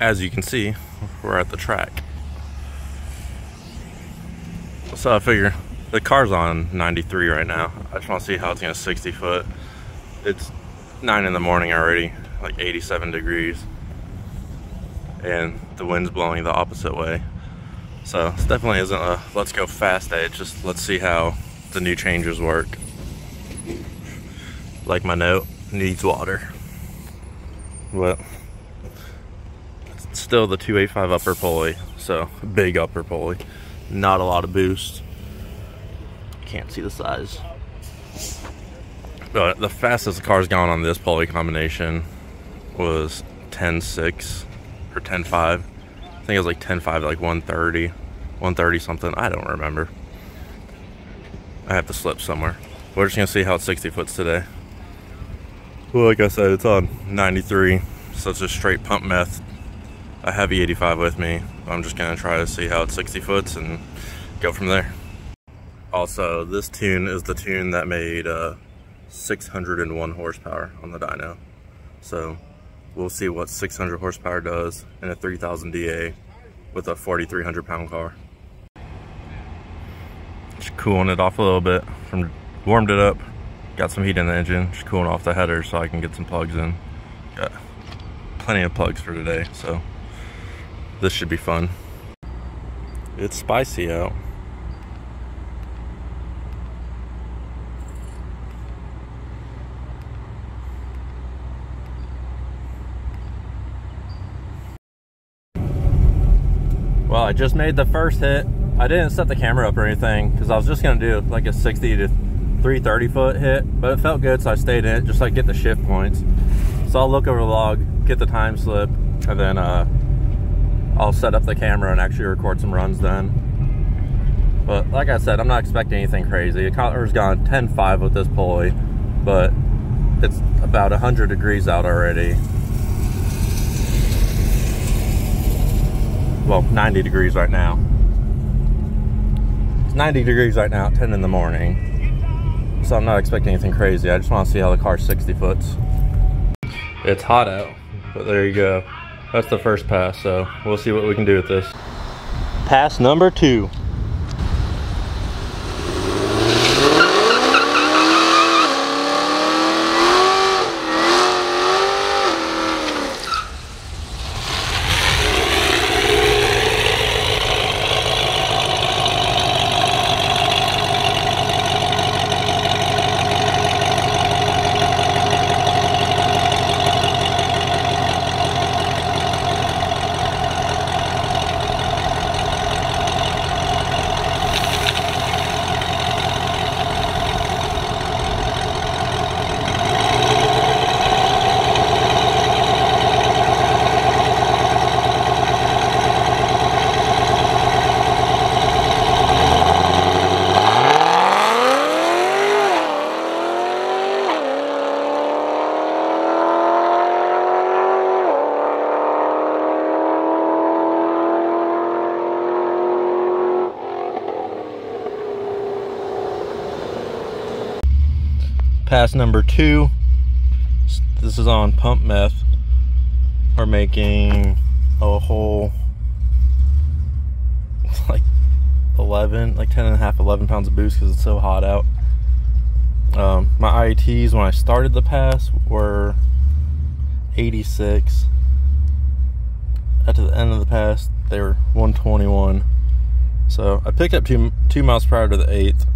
as you can see, we're at the track. So I figure the car's on 93 right now. I just want to see how it's going to 60 foot. It's 9 in the morning already, like 87 degrees. And the wind's blowing the opposite way. So this definitely isn't a let's go fast day. It's just let's see how the new changes work. Like my note, needs water. But still the 285 upper pulley, so big upper pulley. Not a lot of boost. Can't see the size. But the fastest the car's gone on this pulley combination was 10.6 or 10.5. I think it was like 10.5, like 130, 130 something. I don't remember. I have to slip somewhere. We're just gonna see how it's 60 foots today. Well, like I said, it's on 93, so it's a straight pump meth. A heavy 85 with me. I'm just gonna try to see how it's 60 foots and go from there. Also, this tune is the tune that made uh, 601 horsepower on the dyno. So we'll see what 600 horsepower does in a 3000 DA with a 4,300 pound car. Just cooling it off a little bit. From warmed it up, got some heat in the engine, just cooling off the header so I can get some plugs in. Got plenty of plugs for today, so this should be fun. It's spicy out. Well, I just made the first hit. I didn't set the camera up or anything because I was just gonna do like a 60 to 330 foot hit, but it felt good, so I stayed in it just like get the shift points. So I'll look over the log, get the time slip, and then uh, I'll set up the camera and actually record some runs then. But like I said, I'm not expecting anything crazy. The collar's gone 10.5 with this pulley, but it's about 100 degrees out already. well 90 degrees right now it's 90 degrees right now at 10 in the morning so i'm not expecting anything crazy i just want to see how the car's 60 foots it's hot out but there you go that's the first pass so we'll see what we can do with this. Pass number two pass number two. This is on pump meth. We're making a whole like 11, like 10 and a half, 11 pounds of boost because it's so hot out. Um, my IATs when I started the pass were 86. At the end of the pass, they were 121. So I picked up two two miles prior to the eighth.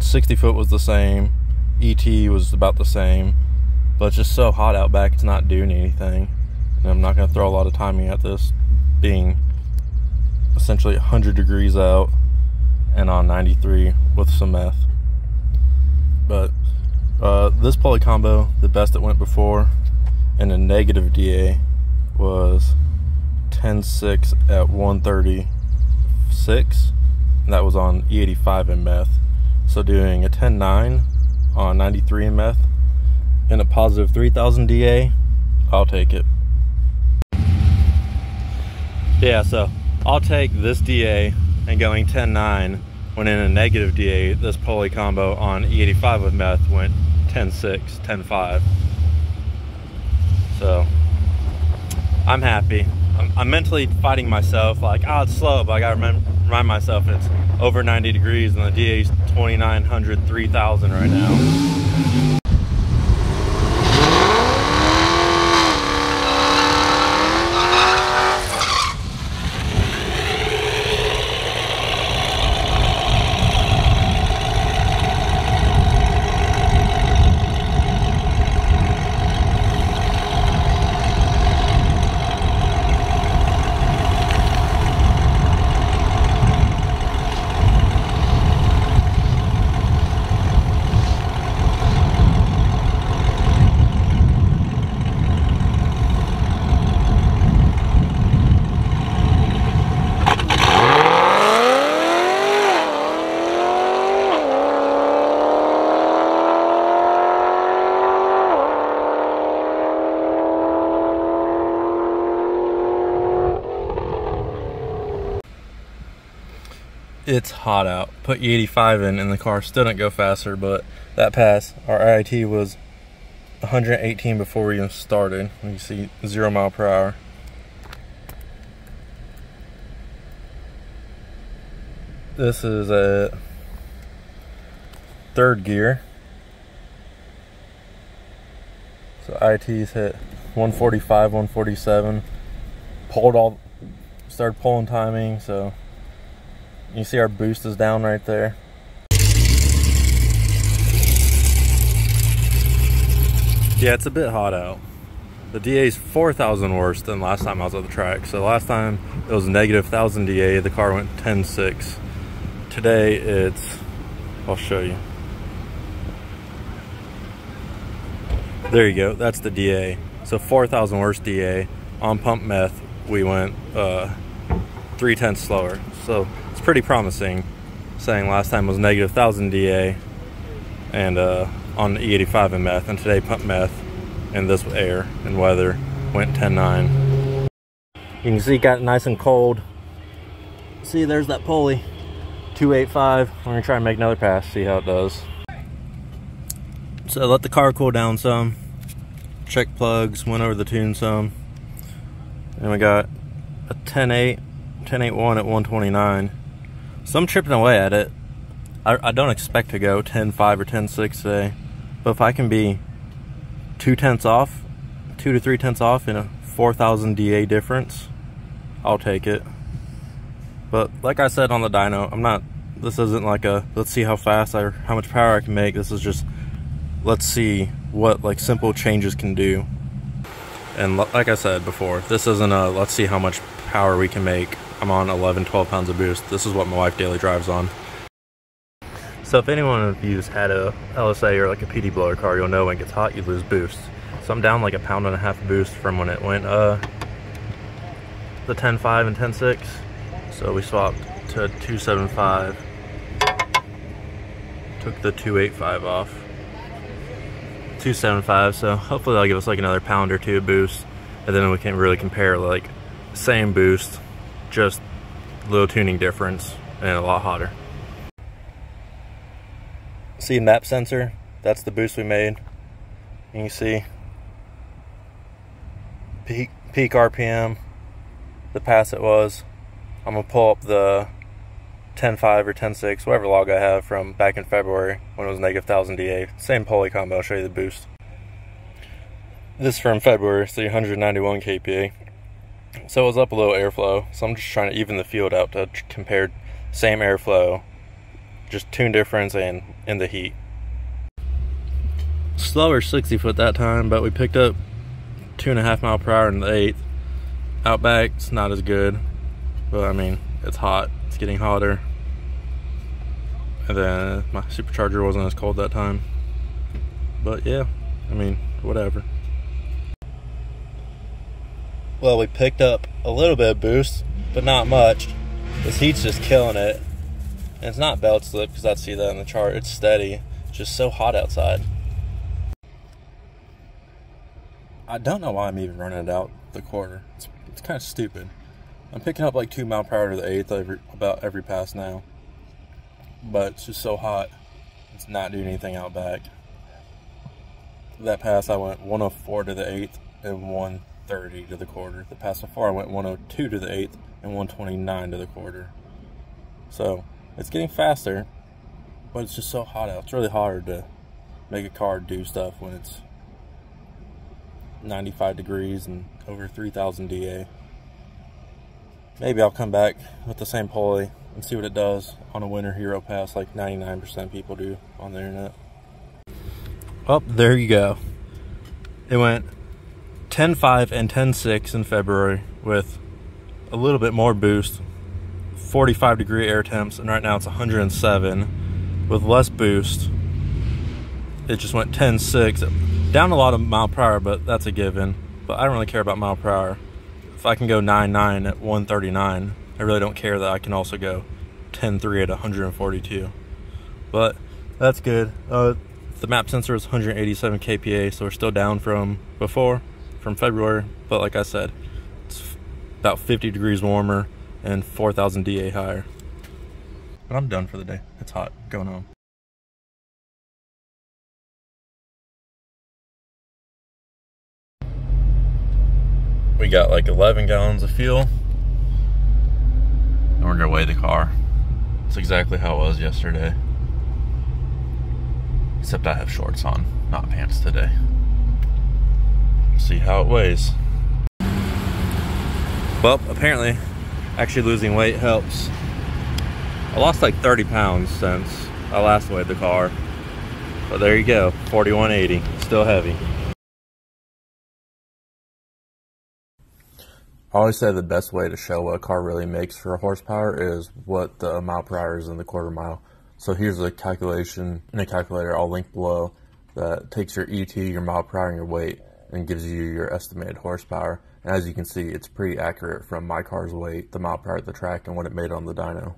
60 foot was the same. ET was about the same, but it's just so hot out back, it's not doing anything. And I'm not going to throw a lot of timing at this being essentially 100 degrees out and on 93 with some meth. But uh, this pulley combo, the best it went before, and a negative DA was 10.6 at 136, and that was on E85 and meth. So doing a 10.9 on 93 in meth and a positive 3000 DA, I'll take it. Yeah, so I'll take this DA and going 10.9 when in a negative DA, this pulley combo on E85 with meth went 10.6, 10.5. So I'm happy. I'm, I'm mentally fighting myself like, oh, it's slow, but I gotta remind myself it's over 90 degrees and the DA's 2900, 3000 right now. It's hot out. Put E85 in and the car still didn't go faster, but that pass, our IAT was 118 before we even started. You see zero mile per hour. This is a third gear. So IT's hit 145, 147. Pulled all, started pulling timing, so you see our boost is down right there. Yeah, it's a bit hot out. The DA is 4,000 worse than last time I was at the track. So last time it was negative 1,000 DA, the car went 10.6. Today it's, I'll show you. There you go, that's the DA. So 4,000 worse DA. On pump meth, we went uh, three tenths slower. So it's pretty promising. Saying last time was negative 1000 DA and uh, on the E85 in meth, and today pump meth and this air and weather went 10.9. You can see it got nice and cold. See, there's that pulley. 285. We're gonna try and make another pass, see how it does. So let the car cool down some. Check plugs, went over the tune some. And we got a 10.8, 10.81 at 129. So I'm chipping away at it. I, I don't expect to go 10.5 or 10.6 today. But if I can be two tenths off, two to three tenths off in a 4,000 DA difference, I'll take it. But like I said on the dyno, I'm not, this isn't like a, let's see how fast or how much power I can make. This is just, let's see what like simple changes can do. And like I said before, this isn't a, let's see how much power we can make I'm on 11, 12 pounds of boost. This is what my wife daily drives on. So if anyone of you's had a LSA or like a PD blower car, you'll know when it gets hot, you lose boost. So I'm down like a pound and a half boost from when it went uh, the 10.5 and 10.6. So we swapped to 2.75. Took the 2.85 off. 2.75, so hopefully that'll give us like another pound or two boost. And then we can really compare like same boost just little tuning difference and a lot hotter. See map sensor, that's the boost we made. You see peak, peak RPM, the pass it was. I'm gonna pull up the 10.5 or 10.6, whatever log I have from back in February when it was negative 1000 DA. Same pulley combo, I'll show you the boost. This from February, 391 kPa. So it was up a little airflow. So I'm just trying to even the field out to compare same airflow, just tune difference and in the heat. Slower 60 foot that time, but we picked up two and a half mile per hour in the eighth. Outback, it's not as good, but I mean, it's hot. It's getting hotter. And then my supercharger wasn't as cold that time. But yeah, I mean, whatever. Well, we picked up a little bit of boost, but not much. This heat's just killing it. And it's not belt slip because I see that in the chart. It's steady. It's just so hot outside. I don't know why I'm even running it out the quarter. It's, it's kind of stupid. I'm picking up like two mile per hour to the eighth every, about every pass now. But it's just so hot. It's not doing anything out back. That pass I went 104 to the eighth and one 130 to the quarter. The past so far went 102 to the eighth and 129 to the quarter. So it's getting faster, but it's just so hot out. It's really hard to make a car do stuff when it's 95 degrees and over 3000 DA. Maybe I'll come back with the same pulley and see what it does on a winter hero pass like 99% people do on the internet. Well, there you go. It went 10.5 and 10.6 in February with a little bit more boost, 45 degree air temps, and right now it's 107 with less boost. It just went 10.6, down a lot of mile per hour, but that's a given. But I don't really care about mile per hour. If I can go 9.9 at 139, I really don't care that I can also go 10.3 at 142. But that's good. Uh, the map sensor is 187 kPa, so we're still down from before, from February. But like I said, it's about 50 degrees warmer and 4,000 DA higher. But I'm done for the day. It's hot. Going home. We got like 11 gallons of fuel. And we're gonna weigh the car. It's exactly how it was yesterday. Except I have shorts on, not pants today. See how it weighs. Well, apparently, actually losing weight helps. I lost like 30 pounds since I last weighed the car. But there you go, 4180, still heavy. I always say the best way to show what a car really makes for a horsepower is what the mile per hour is in the quarter mile. So here's a calculation in a calculator I'll link below that takes your ET, your mile per hour, and your weight and gives you your estimated horsepower. And as you can see, it's pretty accurate from my car's weight, the mile per hour at the track, and what it made on the dyno.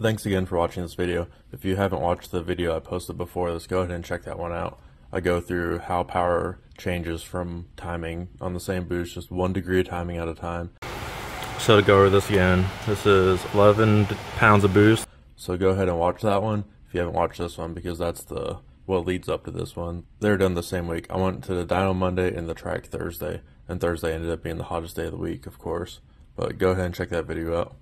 Thanks again for watching this video. If you haven't watched the video I posted before this, go ahead and check that one out. I go through how power changes from timing on the same boost, just one degree of timing at a time. So to go over this again, this is 11 pounds of boost. So go ahead and watch that one if you haven't watched this one because that's the what leads up to this one. They're done the same week. I went to the dyno Monday and the track Thursday, and Thursday ended up being the hottest day of the week, of course. But go ahead and check that video out.